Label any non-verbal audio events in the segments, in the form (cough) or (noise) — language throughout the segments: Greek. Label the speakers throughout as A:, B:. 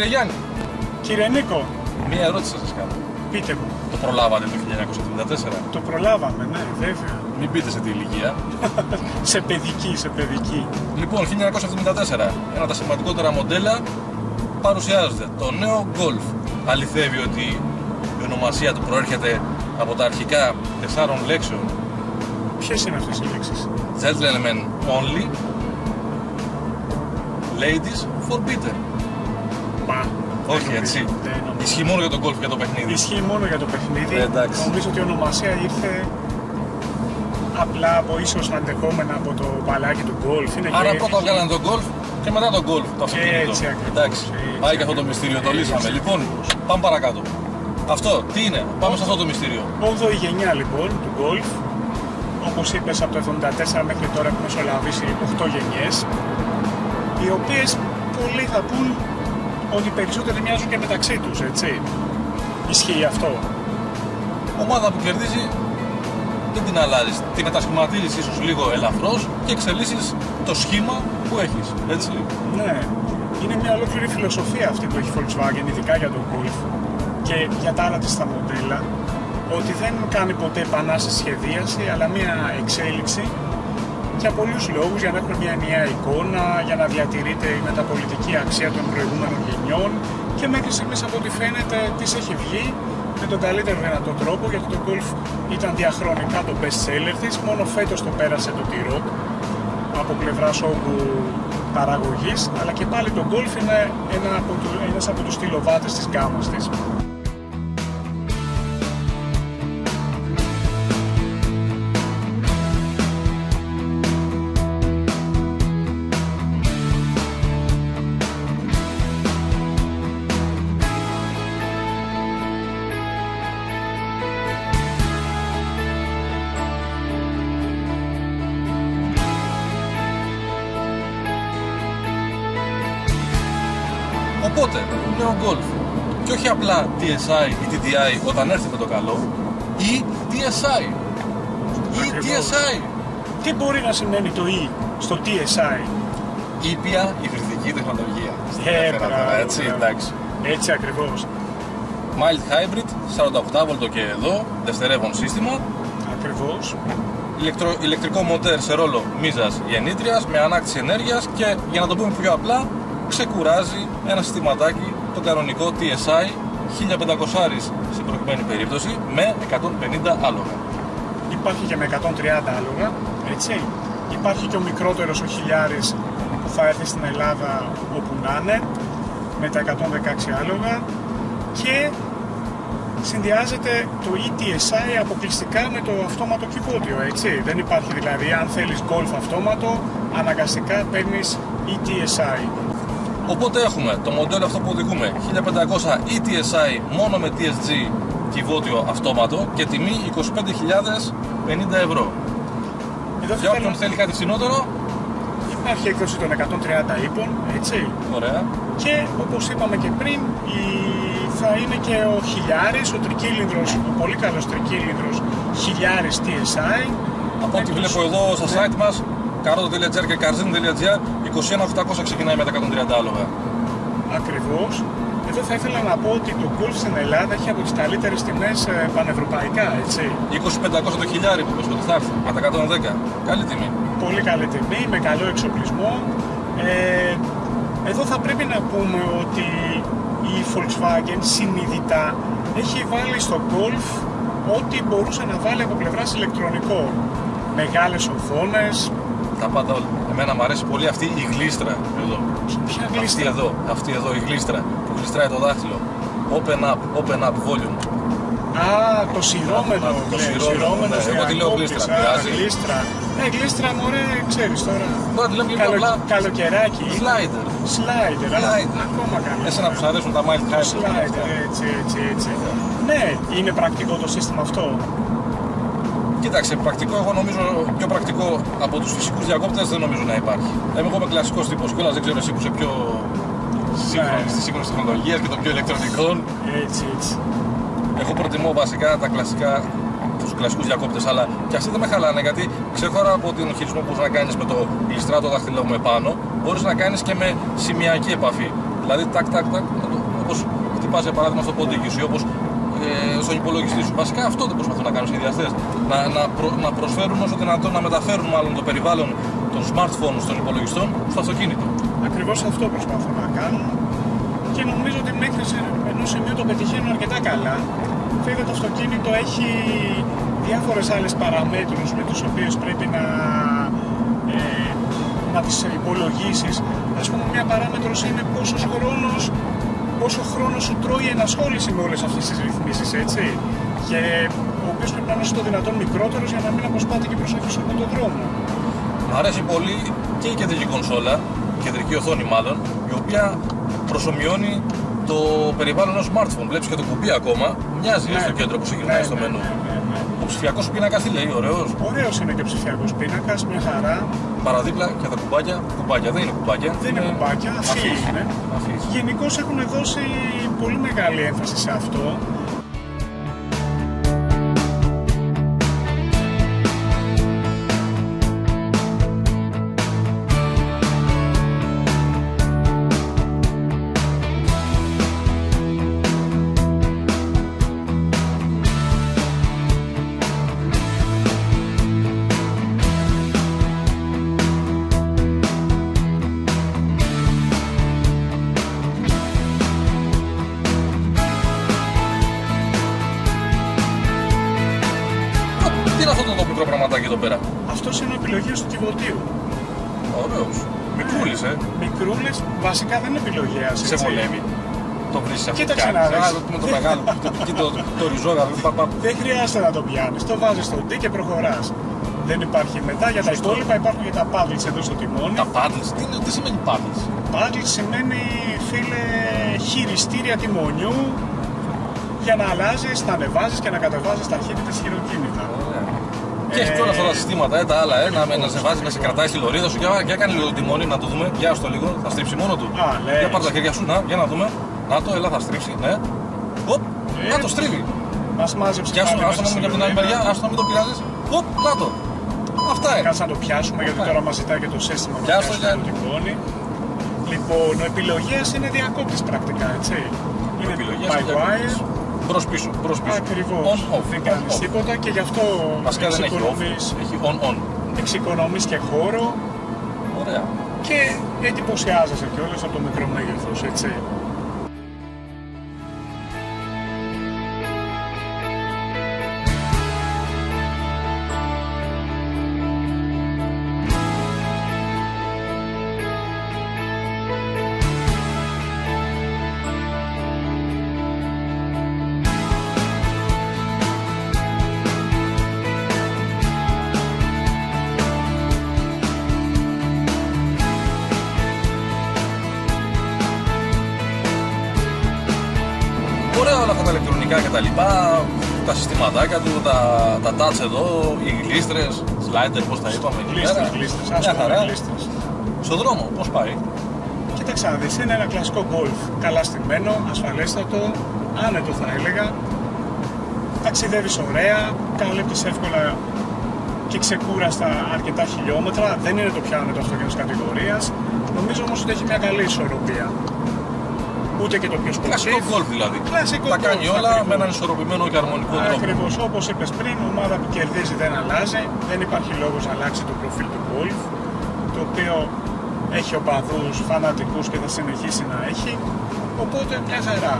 A: Κύριε Γιάννη,
B: Κύριε Νίκο,
A: μία ερώτηση θα σας κάνω.
B: πείτε μου.
A: Το προλάβατε το 1974.
B: Το προλάβαμε, ναι, βέβαια.
A: Μην πείτε σε τι ηλικία. (laughs)
B: σε παιδική, σε παιδική.
A: Λοιπόν, 1974, ένα από τα σημαντικότερα μοντέλα παρουσιάζεται. Το νέο Golf. Αληθεύει ότι η ονομασία του προέρχεται από τα αρχικά τεσσάρων λέξεων
B: Ποιες είναι αυτές οι λέξεις;
A: Gentlemen only, ladies forbidden.
B: Μα.
A: Όχι
B: δεν
A: έτσι.
B: νομίζω, δεν νομίζω.
A: Ισχύει μόνο για τον golf, για το παιχνίδι.
B: Ισχύει μόνο για το παιχνίδι.
A: Ε, εντάξει.
B: Νομίζω ότι η ονομασία ήρθε απλά από ίσως αντεχόμενα από το μπαλάκι του γκολφ. Είναι
A: Άρα
B: και
A: πρώτα
B: έφυγε.
A: βγάλανε τον golf και μετά τον golf, το αυτοκίνητο.
B: Έτσι ακριβώς.
A: Εντάξει,
B: Έτσι
A: πάει και αυτό το
B: ακριβώς.
A: μυστήριο, το
B: Έτσι
A: λύσαμε. Λοιπόν,
B: ακριβώς.
A: πάμε παρακάτω. Αυτό, τι είναι, πάμε σε αυτό το μυστήριο.
B: 8η γενιά λοιπόν του γκολφ. Όπως είπες, από το 74 μέχρι τώρα έχουμε μεσολαβήσει 8 γενιές. Οι οποίες πολλοί θα πούν ότι περισσότεροι μοιάζουν και μεταξύ τους, έτσι. Ισχύει αυτό.
A: Ομάδα που κερδίζει δεν την αλλάζεις. Την μετασχηματίζεις ίσως λίγο ελαφρώς και εξελίσσεις το σχήμα που έχεις. Έτσι.
B: Ναι, είναι μια ολόκληρη φιλοσοφία αυτή που έχει η Volkswagen, ειδικά για τον Golf και για τα άλλα της τα μοντέλα, ότι δεν κάνει ποτέ επανάσταση σχεδίαση, αλλά μια εξέλιξη για πολλούς λόγους, για να έχουμε μια ενιαία εικόνα, για να διατηρείται η μεταπολιτική αξία των προηγούμενων γενιών και μέχρι στιγμής από ό,τι φαίνεται της έχει βγει με τον καλύτερο δυνατό τρόπο γιατί το Golf ήταν διαχρονικά το best seller της, μόνο φέτος το πέρασε το T-Roc από πλευράς όγκου παραγωγής, αλλά και πάλι το Golf είναι ένα από του, ένας από τους στυλοβάτες της γκάμας της.
A: Οπότε, νέο Golf. Και όχι απλά DSI ή TDI όταν έρθει με το καλό, ή DSI. Ή
B: Ακριβώς.
A: DSI.
B: Τι μπορεί να σημαίνει το E στο TSI,
A: Ήπια υβριδική τεχνολογία. Στην
B: Ε,
A: έφερα
B: μπράβο,
A: τώρα, έτσι,
B: μπράβο.
A: εντάξει.
B: έτσι ακριβώς,
A: Mild Hybrid, 48V και εδώ, δευτερεύον σύστημα.
B: ακριβώς.
A: Ηλεκτρο, ηλεκτρικό μοτέρ σε ρόλο μίζας γεννήτριας με ανάκτηση ενέργειας και για να το πούμε πιο απλά ξεκουράζει ένα συστηματάκι το κανονικό TSI 1500 στην προκειμένη περίπτωση με 150 άλογα.
B: Υπάρχει και με 130 άλογα, έτσι. Υπάρχει και ο μικρότερος ο χιλιάρης που θα έρθει στην Ελλάδα όπου να είναι, με τα 116 άλογα και συνδυάζεται το ETSI αποκλειστικά με το αυτόματο κυβότιο, έτσι. Δεν υπάρχει δηλαδή, αν θέλεις golf αυτόματο, αναγκαστικά παίρνεις ETSI.
A: Οπότε έχουμε το μοντέλο αυτό που οδηγούμε 1500 ETSI μόνο με TSG κυβότιο αυτόματο και τιμή 25.050 ευρώ.
B: Εδώ
A: Για
B: θέλω-
A: όποιον θέλει κάτι φθηνότερο,
B: υπάρχει έκδοση των 130 ύπων, έτσι.
A: ωραία.
B: Και όπως είπαμε και πριν, η... θα είναι και ο χιλιάρης, ο τρικύλινδρος, ο πολύ καλός τρικύλινδρος χιλιάρης TSI.
A: Από ό,τι
B: με
A: βλέπω
B: τους-
A: εδώ στο
B: Ναι,
A: site μας, karoto.gr και karzin.gr, 21.800 ξεκινάει με τα 130 άλογα.
B: Ακριβώς. Εδώ θα ήθελα να πω ότι το Golf στην Ελλάδα έχει από τις καλύτερες τιμές ε, πανευρωπαϊκά, έτσι.
A: 2500 το χιλιάρι που είπες ότι θα έρθει, με τα 110. Καλή τιμή.
B: Πολύ καλή τιμή, με καλό εξοπλισμό. Ε, εδώ θα πρέπει να πούμε ότι η Volkswagen συνειδητά έχει βάλει στο Golf ό,τι μπορούσε να βάλει από πλευράς ηλεκτρονικών. Μεγάλες οθόνες,
A: Τα πάντα όλα. Εμένα μου αρέσει πολύ αυτή η γλίστρα εδώ.
B: ποια
A: Αυτή
B: γλίστρα.
A: εδώ, αυτή εδώ η γλίστρα που γλιστράει το δάχτυλο. Open up, open up volume.
B: Α, το σειρώμενο,
A: Α, το
B: λέει,
A: σειρώμενο,
B: σειρώμενος
A: ναι. Εγώ τη λέω
B: διακόπτης.
A: γλίστρα,
B: Α,
A: πειράζει.
B: γλίστρα. Ε, γλίστρα, μωρέ, ξέρεις τώρα.
A: Τώρα τη λέμε λίγο
B: Καλο,
A: απλά
B: καλοκαιράκι.
A: slider.
B: Slider, α,
A: Slider.
B: ακόμα καλύτερα.
A: Εσένα που σου αρέσουν τα mild hybrid.
B: Slider, έτσι, έτσι, έτσι. Ναι, είναι πρακτικό το σύστημα αυτό.
A: Κοίταξε, πρακτικό, εγώ νομίζω πιο πρακτικό από τους φυσικούς διακόπτες δεν νομίζω να υπάρχει. Ε, Εγώ είμαι κλασικός τύπος κιόλας, δεν ξέρω εσύ που είσαι πιο σύγχρονη
B: Ναι.
A: τη σύγχρονη τεχνολογία και των πιο ηλεκτρονικών.
B: Έτσι, έτσι.
A: Εγώ προτιμώ βασικά τα κλασικά, τους κλασικούς διακόπτες, αλλά και αυτοί δεν με χαλάνε γιατί ξέχωρα από τον χειρισμό που μπορεί να κάνεις με το γλιστρά το δάχτυλό με πάνω, μπορείς να κάνεις και με σημειακή επαφή. Δηλαδή, τάκ, τάκ, τάκ, όπως χτυπάς για παράδειγμα στο ποντίκι σου ή όπως ε, στον υπολογιστή σου. Βασικά αυτό δεν προσπαθούν να κάνουν οι σχεδιαστέ. Να, να, προ, να προσφέρουν όσο δυνατόν, να μεταφέρουν μάλλον το περιβάλλον των smartphones των υπολογιστών στο αυτοκίνητο.
B: Ακριβώς αυτό προσπαθούν να κάνουν και νομίζω ότι μέχρι ενός σημείου το πετυχαίνουν αρκετά καλά. Βέβαια το αυτοκίνητο έχει διάφορες άλλες παραμέτρους με τους οποίους πρέπει να, ε, να τις υπολογίσεις. Ας πούμε μια παράμετρος είναι πόσος χρόνος πόσο χρόνος σου τρώει η ενασχόληση με όλες αυτές τις ρυθμίσεις, έτσι; Και ο οποίος πρέπει να είναι στο δυνατόν μικρότερος για να μην αποσπάται και προσοχή σου από τον δρόμο.
A: Μ' αρέσει πολύ και η κεντρική κονσόλα, η κεντρική οθόνη μάλλον, η οποία προσωμιώνει το περιβάλλον ενό smartphone. Βλέπεις και το κουμπί ακόμα, μοιάζει
B: Ναι.
A: στο κέντρο που συγκεκριμένα
B: Ναι,
A: στο
B: ναι,
A: μενού.
B: ναι, ναι, ναι.
A: Ο ψηφιακός πίνακας τι λέει, ωραίος.
B: Ωραίος είναι και ψηφιακός πίνακας, μια χαρά.
A: Παραδίπλα και τα κουμπάκια. Κουμπάκια δεν είναι κουμπάκια.
B: Δεν είναι κουμπάκια, αφή
A: αφής.
B: είναι.
A: Αφής.
B: Γενικώς έχουν δώσει πολύ μεγάλη έμφαση σε αυτό. Επιλογή του κυβωτίου.
A: Ωραίος. Μικρούλης, ε.
B: Μικρούλε, βασικά δεν είναι επιλογέα.
A: Σε βολεύει. Το βρίσκεις αυτό.
B: Κοίταξε να δεις.
A: Με το μεγάλο. το, εκεί το, το ριζόγαλο. πα, πα.
B: Δεν χρειάζεται να το πιάνεις. Το βάζεις στο D και προχωράς. Δεν υπάρχει μετά. Για τα
A: Σωστό.
B: υπόλοιπα υπάρχουν και τα paddles εδώ στο τιμόνι.
A: Τα paddles. Τι, είναι- τι σημαίνει paddles.
B: Paddles σημαίνει φίλε χειριστήρια τιμονιού για να αλλάζεις, να ανεβάζεις και να κατεβάζεις ταχύτητε χειροκίνητα.
A: Και έχει
B: Ε,
A: και όλα αυτά τα συστήματα, ε, τα άλλα, ε, να, να σε βάζει, να σε κρατάει στη λωρίδα σου. Για, για κάνει λίγο το τιμόνι, να το δούμε. Για το λίγο, θα στρίψει μόνο του.
B: Α, λες.
A: Για πάρε τα χέρια σου, να, για να δούμε. Να το, έλα, θα στρίψει, ναι. Οπ,
B: Ε,
A: να το στρίβει.
B: Μας μάζεψε
A: Γεια σου,
B: πάλι
A: άστο
B: μέσα
A: να μου
B: στη
A: για την άλλη
B: λωρίδα.
A: μεριά, άστο να μην το πειράζεις. Οπ, να το. Αυτά είναι.
B: Κάτσε να το πιάσουμε γιατί
A: Αυτά.
B: τώρα μας ζητάει και το σύστημα να
A: Πιάσω,
B: πιάσουμε
A: για-
B: το τιμόνι. Λοιπόν, ο επιλογές είναι διακόπτη πρακτικά, έτσι. Είναι
A: Επιλογές
B: by
A: και
B: wire.
A: Προς πίσω, προς πίσω.
B: Ακριβώς.
A: On, off,
B: Δεν
A: on,
B: κάνει
A: off.
B: τίποτα και γι' αυτό
A: Βασικά δεν έχει off,
B: εξοικονομείς,
A: έχει on, on.
B: εξοικονομείς και χώρο
A: Ωραία.
B: και εντυπωσιάζεσαι κιόλας από το μικρό μέγεθος, έτσι.
A: Τα λοιπά, τα συστηματάκια του, τα, τα touch εδώ, οι γλίστρες, slider πώς τα είπαμε εκεί
B: Γλίστρες,
A: πέρα.
B: γλίστρες,
A: Μια
B: ας πούμε
A: χαρά.
B: γλίστρες.
A: Στον δρόμο, πώς πάει;
B: Κοίταξε να δεις, είναι ένα κλασικό γκολφ. Καλά στημένο, ασφαλέστατο, άνετο θα έλεγα. Ταξιδεύεις ωραία, καλύπτεις εύκολα και ξεκούραστα αρκετά χιλιόμετρα. Δεν είναι το πιο άνετο αυτοκίνητος κατηγορίας. Νομίζω όμως ότι έχει μια καλή ισορροπία. Ούτε και το πιο
A: Κλασικό
B: σπορτίv.
A: γκολφ δηλαδή.
B: Κλασικό
A: τα κάνει
B: golf,
A: όλα
B: ακριβώς.
A: με έναν ισορροπημένο και αρμονικό τρόπο.
B: Ακριβώς όπως είπες πριν, η ομάδα που κερδίζει δεν αλλάζει. Δεν υπάρχει λόγος να αλλάξει το προφίλ του golf. Το οποίο έχει οπαδούς, φανατικούς και θα συνεχίσει να έχει. Οπότε μια χαρά.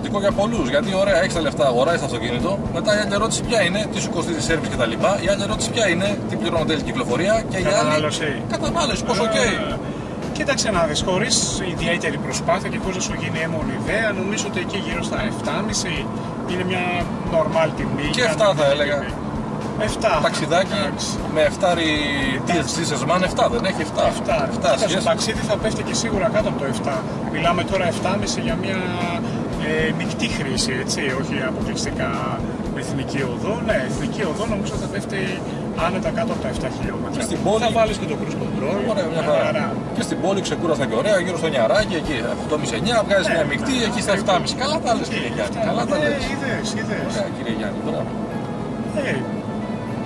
B: Ποιο.
A: Σημαντικό για πολλούς. Γιατί ωραία, έχεις τα λεφτά, αγοράζεις το αυτοκίνητο. Μετά η άλλη ερώτηση ποια είναι, τι σου κοστίζει η σέρβις κτλ. Η άλλη ερώτηση ποια είναι, τι πληρώνω τέλη κυκλοφορία. Και η άλλη.
B: Κατανάλωση.
A: Κατανάλωση, πόσο οκ.
B: Ε, Κοίταξε να δεις, χωρίς ιδιαίτερη προσπάθεια και χωρίς να σου γίνει έμονη ιδέα, νομίζω ότι εκεί γύρω στα 7,5 είναι μια normal τιμή.
A: Και
B: μια
A: 7 θα
B: νομική
A: έλεγα.
B: τιμή. 7.
A: ταξιδάκι
B: Εντάξει.
A: με 7 THC σε σμάν, 7 δεν έχει 7.
B: 7.
A: 7
B: Κοίτα, στο
A: σχέση.
B: ταξίδι θα πέφτει και σίγουρα κάτω από το 7. Μιλάμε τώρα 7,5 για μια ε, μεικτή χρήση, έτσι, όχι αποκλειστικά εθνική οδό. Ναι, εθνική οδό νομίζω θα πέφτει άνετα κάτω από τα 7 χιλιόμετρα.
A: Και στην πόλη-
B: Θα βάλεις και το cruise control.
A: Ωραία, μια
B: χαρά.
A: χαρά. Και στην πόλη ξεκούραστα και ωραία, γύρω στο νιαράκι, εκεί 8,5-9, βγάζει
B: Ναι,
A: μια μεικτή, εκεί στα 7,5. Καλά τα λες κύριε Γιάννη, καλά τα
B: Ε,
A: λες.
B: είδες, είδες.
A: Ωραία κύριε Γιάννη, μπράβο.
B: Ε,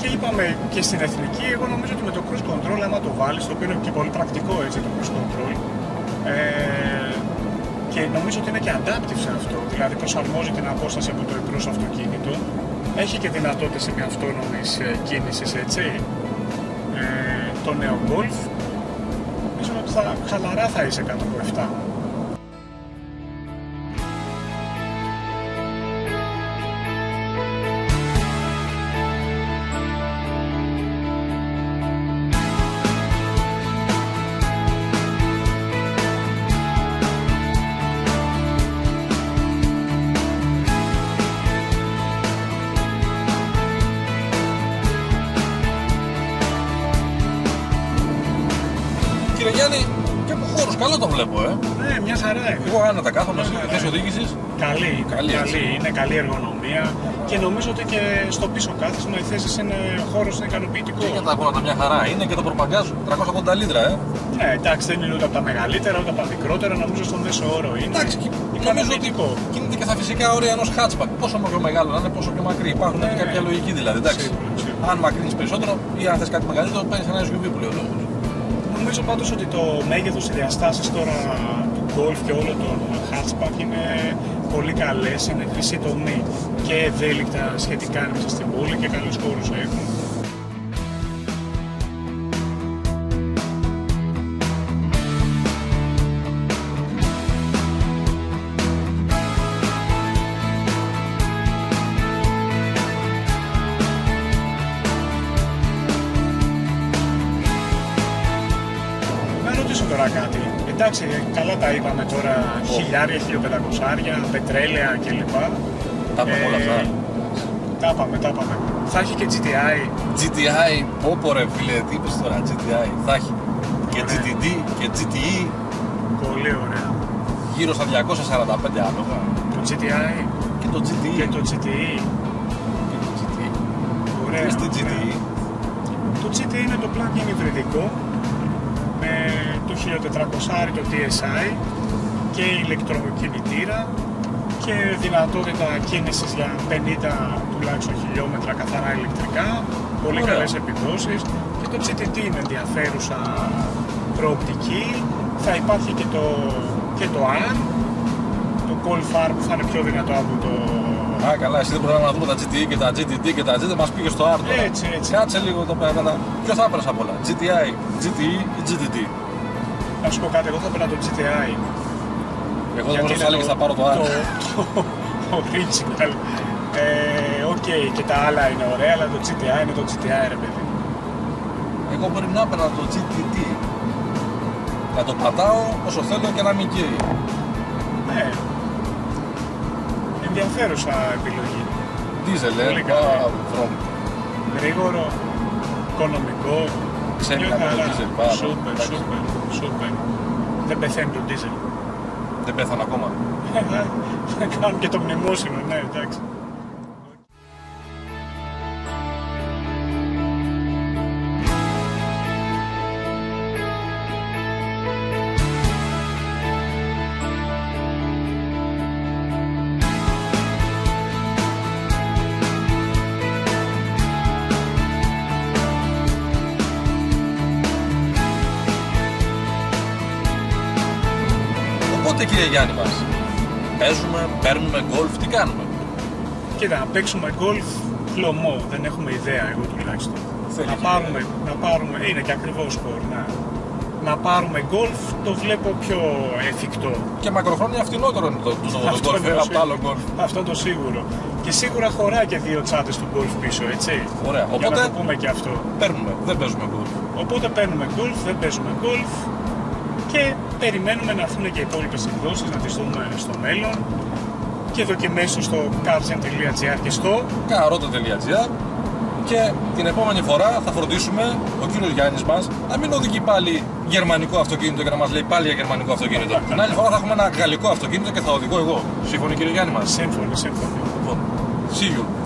B: και είπαμε και στην εθνική, εγώ νομίζω ότι με το cruise control, άμα το βάλεις, το οποίο είναι και πολύ πρακτικό έτσι το cruise control, ε, και νομίζω ότι είναι και adaptive σε αυτό, δηλαδή προσαρμόζει την απόσταση από το εμπρός αυτοκίνητο, έχει και δυνατότητες σε μια αυτόνομης ε, κίνησης, έτσι, ε, το νέο Golf, νομίζω ότι θα, χαλαρά θα είσαι κάτω από 7.
A: Από χώρους, καλά το βλέπω, ε.
B: Ναι, μια χαρά είναι.
A: Εγώ άνετα κάθομαι στη θέση οδήγησης.
B: Καλή,
A: Καλή,
B: καλή,
A: έτσι.
B: είναι καλή εργονομία και νομίζω ότι και στο πίσω κάθισμα οι θέσεις είναι, ο χώρος είναι ικανοποιητικός.
A: Και για τα γόνατα μια χαρά είναι και το προπαγκάζ 380 λίτρα, ε.
B: Ναι, εντάξει, δεν είναι ούτε από τα μεγαλύτερα ούτε από τα μικρότερα, νομίζω στο μέσο όρο είναι
A: Εντάξει, και νομίζω ότι
B: ικανοποιητικό.
A: κινείται και στα φυσικά όρια ενός hatchback. Πόσο πιο μεγάλο να είναι, πόσο πιο μακρύ. Υπάρχουν
B: Ναι.
A: και κάποια λογική δηλαδή. Εντάξει.
B: Σίγουρα, σίγουρα.
A: Αν μακρύνεις περισσότερο ή αν θες κάτι μεγαλύτερο, παίρνεις ένα SUV που λέει ο λόγος.
B: Νομίζω πάντως ότι το μέγεθος, οι διαστάσεις τώρα του Golf και όλο το hatchback είναι πολύ καλές, είναι χρυσή τομή και ευέλικτα σχετικά μέσα στην πόλη και καλούς χώρους έχουν. Να ρωτήσω τώρα κάτι. Εντάξει, καλά τα είπαμε τώρα, χιλιάρια, χιλιοπεντακοσάρια, πετρέλαια κλπ.
A: Τα είπαμε όλα αυτά.
B: Ε, Τα είπαμε, τα είπαμε. Θα έχει και GTI.
A: GTI, πω ρε φίλε, τι είπες τώρα, GTI. Θα έχει και
B: Ωραία.
A: GTD και GTE
B: Πολύ ωραία.
A: γύρω στα 245 άλογα.
B: Το GTI
A: Και το GTE.
B: και το GTE.
A: και το GTE.
B: Ωραία.
A: Ξέρεις τι E?
B: ωραία.
A: GTE.
B: Το GTE είναι το plug-in υβριδικό με το 1400 το TSI και ηλεκτροκινητήρα και δυνατότητα κίνησης για 50 τουλάχιστον χιλιόμετρα καθαρά ηλεκτρικά, πολύ
A: Ωραία.
B: καλές επιδόσεις και το GTT είναι ενδιαφέρουσα προοπτική, θα υπάρχει και το, και το R, το Golf R που θα είναι πιο δυνατό από το
A: Α, καλά, εσύ δεν μπορούμε να δούμε τα GTE και τα GTD και τα GT, μας πήγε στο R τώρα.
B: Έτσι, έτσι.
A: Κάτσε λίγο το πέρα. κατά- Ποιο θα έπαιρνες απ' όλα, GTI, GTE ή GTD.
B: Να σου πω κάτι, εγώ θα 'παιρνα το GTI.
A: Εγώ δεν
B: Γιατί
A: μπορούσα
B: είναι
A: να έλεγες θα πάρω το R.
B: Το, το original. Ε, Οκ, και τα άλλα είναι ωραία, αλλά το GTI είναι το GTI, ρε παιδί.
A: Εγώ μπορεί να έπαιρνα το GTD. Να το πατάω όσο θέλω και να μην καίει.
B: Ναι. Ενδιαφέρουσα επιλογή.
A: Diesel, ε,
B: Πολύ καλά.
A: πα, βρώμικο.
B: Γρήγορο, οικονομικό.
A: Ξέμεινα
B: μια
A: με το
B: χαρά.
A: diesel, πάρα πολύ,
B: Σούπερ,
A: εντάξει.
B: σούπερ, σούπερ. Δεν πεθαίνει το diesel.
A: Δεν πέθανα ακόμα.
B: Να (laughs) κάνουν και το μνημόσυνο, ναι, εντάξει.
A: Οπότε κύριε Γιάννη μας, παίζουμε, παίρνουμε γκολφ, τι κάνουμε;
B: Κοίτα, να παίξουμε γκολφ χλωμό, δεν έχουμε ιδέα εγώ τουλάχιστον.
A: Θέλει
B: να
A: και-
B: πάρουμε, να πάρουμε, είναι και ακριβό σπορ, ναι. Να πάρουμε γκολφ το βλέπω πιο εφικτό.
A: Και μακροχρόνια φτηνότερο είναι το, το, το, το
B: Αυτό
A: γκολφ
B: είναι
A: από το άλλο γκολφ.
B: Αυτό το σίγουρο. Και σίγουρα χωράει και δύο τσάτες του γκολφ πίσω, έτσι.
A: Ωραία.
B: Για
A: Οπότε
B: να το πούμε και αυτό.
A: παίρνουμε, δεν παίζουμε γκολφ.
B: Οπότε παίρνουμε γκολφ, δεν παίζουμε γκολφ και περιμένουμε να έρθουν και οι υπόλοιπες εκδόσεις να τις δούμε στο μέλλον και δοκιμές του στο carzen.gr και στο
A: Καρότα.gr Και την επόμενη φορά θα φροντίσουμε ο κύριος Γιάννης μας να μην οδηγεί πάλι γερμανικό αυτοκίνητο και να μας λέει πάλι για γερμανικό αυτοκίνητο. Την άλλη φορά θα έχουμε ένα γαλλικό αυτοκίνητο και θα οδηγώ εγώ. Σύμφωνοι κύριε Γιάννη μας;
B: Σύμφωνοι, σύμφωνοι.
A: Λοιπόν, see you.